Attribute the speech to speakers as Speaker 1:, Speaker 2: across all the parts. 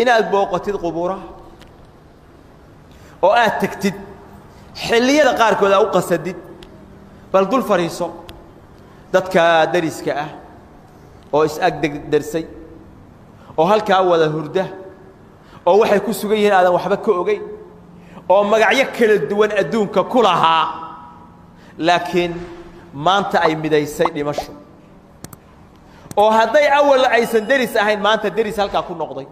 Speaker 1: inaad booqatid qubuuraha oo aad tegtid xilliyada qaarkood aa u qasadid? bal dul fadhiiso dadka dariska ah oo is-ag degdersay oo halkaa wada hurda oo waxay ku sugan yihiin aadan waxba ka ogeyn oo magacyo kala duwan adduunka ku lahaa. Laakiin maanta ay midaysay dhimasho. oo hadday awal aysan deris ahayn maanta deris halkaa ku noqday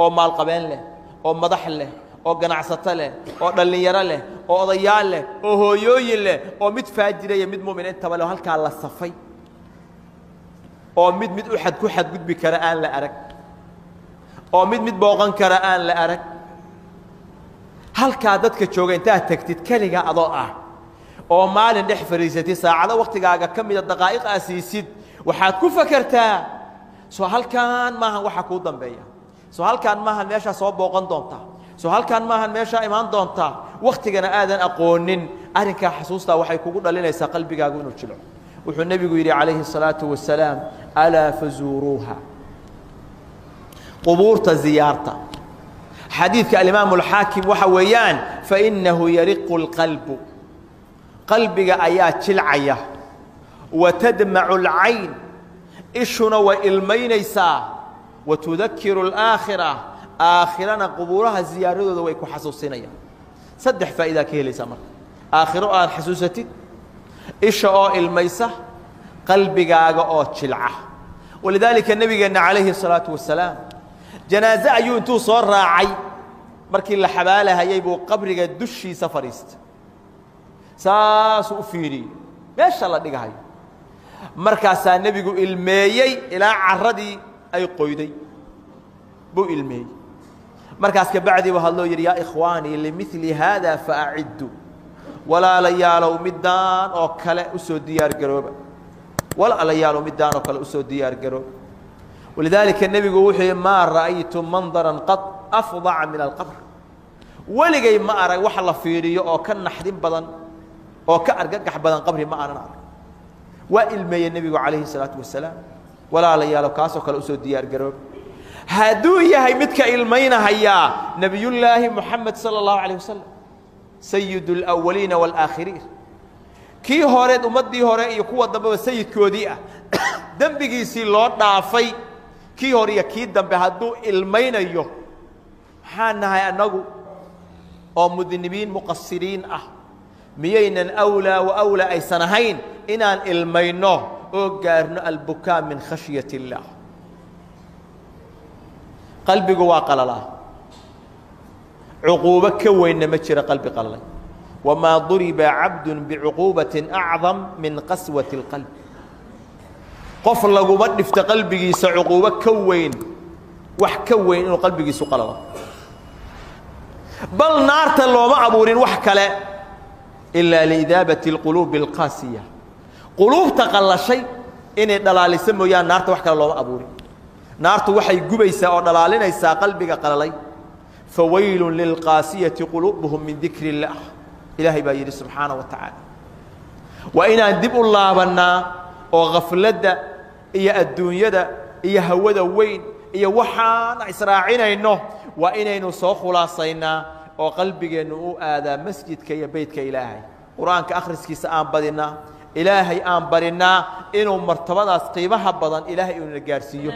Speaker 1: oo maalqabeen leh oo madax leh oo ganacsato leh oo dhallinyaro leh oo odayaal leh oo hooyooyin leh oo mid faajira iyo mid mu'min intaba leh oo halkaa la safay. Oo mid mid u xad ku xadgudbi kara aan la arag. Oo mid mid booqan kara aan la arag. Halkaa dadka jooga intaad tegtid keliga adoo ah oo maalin dhex fadhiisatid saacado wakhtigaaga ka mida daqaa'iq aa siisid waxaad ku fakertaa soo halkaan maahan waxa kuu dambeeya soo halkaan maahan meeshaa soo booqan doontaa soo halkaan maahan meeshaa imaan doontaa wakhtigana aadan aqoonin arrinkaa xasuustaa waxay kugu dhalinaysaa qalbigaagu inuu jilco wuxuu nebigu yidhi calayhi الsalaaةu wasalaam alaa fazuuruuha qubuurta ziyaarta xadiidka alimaamu اlxaakim waxa weeyaan fainahu yariqu اlqalbu qalbiga ayaa jilcaya watadmacu اlcayn ishuna way ilmaynaysaa watudakiru alaakhira aakhirana qubuuraha ziyaaradooda way ku xasuusinayaan. Saddex faa'idaa ka helaysaa marka. Aakhiro aad xasuusatid isha oo ilmaysa qalbigaaga oo jilca. Walidaalika nebigeenna calayhi الsalaatu wasalaam janaaze ayuu intuu soo raacay markii la xabaalahayey buu qabriga dushiisa fadhiistay saasuu u fiiriyey. Meesha la dhigahayo markaasaa nebigu ilmeeyey ilaa carradii ay qoyday. Buu ilmeeyey. Markaas kabacdii buu hadloo yidhi yaa ikhwaanii limili haada faaciddu. Walaalayaalow middaan oo kale u soo diyaar garooba. Walaalayaalow middaan oo kale u soo diyaar garooba. Walidaalika nebigu wuxuu yihi maa ra'aytu mandaran qad afdaca min alqabr. Weligay ma arag wax la fiidhiyo oo ka naxdin badan oo ka argagax badan qabri ma aanan arag. Waa ilmeeyey nebigu calayhi الsalaatu wasalaam walaalayaalo kaasoo kale u soo diyaargaroob hadduu yahay midka ilmaynahayaa nebiyullaahi moxamed sala allahu calayh wasalam sayid alawaliina waalaakhiriin kii horeed ummaddii hore iyo kuwa dambeba sayidkoodii ah. Dembigiisii loo dhaafay kii hore iyo kii dambe hadduu ilmaynayo maxaa nahay annagu? Oo mudnibiin muqasiriin ah. Miyaynan awlaa wa awlaa aysan ahayn inaan ilmayno oo gaarno albukaa min khashyaة اllah qalbigu waa qalalaa cuquubo ka weynna ma jira qalbi qalalay wamaa duriba cabdu bicuquubaةi acdam min qaswaة اlqalb qof laguma dhifto qalbigiisa cuquubo ka weyn wax ka weyn inuu qalbigiisu qalalo bal naarta looma abuurin wax kale ilaa liidaabaةi اlquluubi اlqaasiya quluubta qallashay inay dhalaalisa mooyaan naarta wax kale looma abuurin naartu waxay gubaysaa oo dhalaalinaysaa qalbiga qalalay. Fawaylu lilqaasiyati quluubuhum min dikri اllah ilaahay baa yidhi subxaana wa tacaala. Waa inaan dib u laabannaa oo khafladda iyo adduunyada iyo hawada weyn iyo waxaan israacinayno waa inaynu soo khulaasaynaa oo qalbigeennu u aadaa masjidka iyo beytka ilaahay. Qur'aanka akhriskiisa aan badinnaa ilaahay aan barinnaa inuu martabadaas qiimaha badan ilaahay uuna gaadhsiiyo